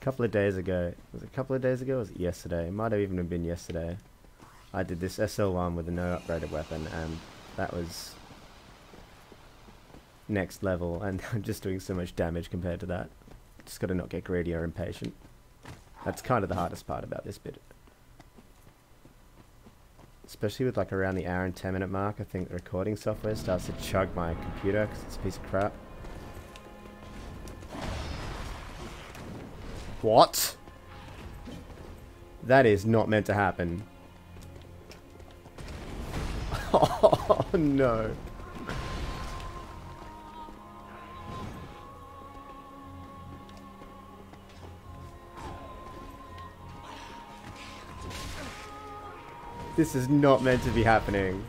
A couple of days ago, was it a couple of days ago? Was it yesterday? It might have even been yesterday. I did this SL1 with a no upgraded weapon, and that was next level, and I'm just doing so much damage compared to that. Just gotta not get greedy or impatient. That's kind of the hardest part about this bit. Especially with like around the hour and 10 minute mark, I think the recording software starts to chug my computer because it's a piece of crap. What? That is not meant to happen. Oh no. This is not meant to be happening.